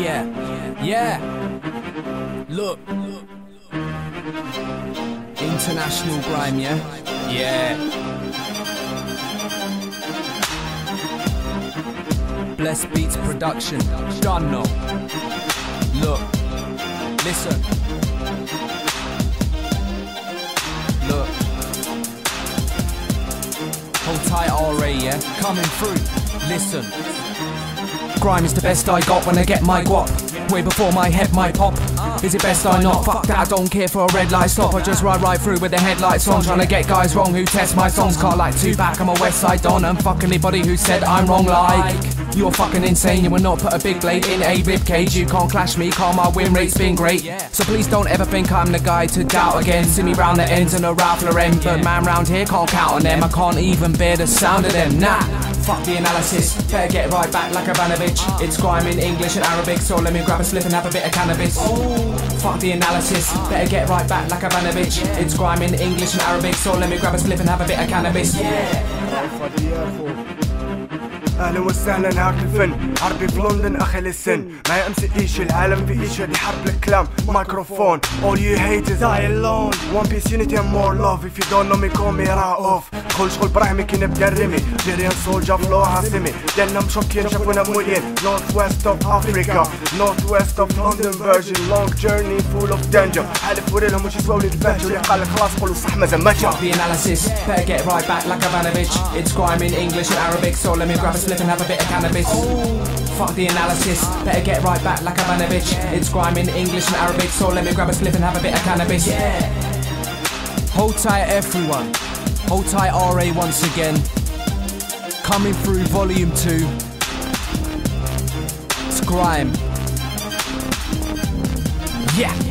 Yeah, yeah. Look. International grime, yeah? Yeah. Bless Beats production. Done no. Look. Listen. Look. Hold tight, RA, yeah? Coming through. Listen. Grime is the best I got when I get my guap. Way before my head might pop. Is it best I not? Fuck that, I don't care for a red light stop. I just ride right through with the headlights on. Trying to get guys wrong who test my songs. Car like two back, I'm a west side don. And fuck anybody who said I'm wrong like. You're fucking insane, you will not put a big blade in a rib cage. You can't clash me, car my win rate's been great. So please don't ever think I'm the guy to doubt again. See me round the ends and a Ralph Lauren. But man round here can't count on them. I can't even bear the sound of them. Nah. Fuck the analysis, better get right back like Ivanovic. It's grime in English and Arabic, so let me grab a slip and have a bit of cannabis. Fuck the analysis, better get right back like Ivanovic. It's grime in English and Arabic, so let me grab a slip and have a bit of cannabis. أهلا وسهلا هاك الفن عربي لندن أخي للسن ما يمسك إيش العالم في إيش اللي حرب الكلام ميكروفون all you hate is I alone one piece unity and more love if you don't know me call me Raouf دخل شغل برايمي كي نبدا الرمي جيريان سولجا فلو عاصمي ديالنا مشوكين شافونا مولين north west of Africa north west of London Virgin long journey full of danger حالف وريلهم وش يسووا لي البهج واللي قال لك خلاص قولوا صح ما زمتش the analysis, better get right back like Ivanovic. It's grime in English and Arabic, so let me grab a slip and have a bit of cannabis. Oh. Fuck the analysis, better get right back like Ivanovic. It's grime in English and Arabic, so let me grab a slip and have a bit of cannabis. Yeah. Hold tight, everyone. Hold tight, RA once again. Coming through volume 2. It's grime. Yeah.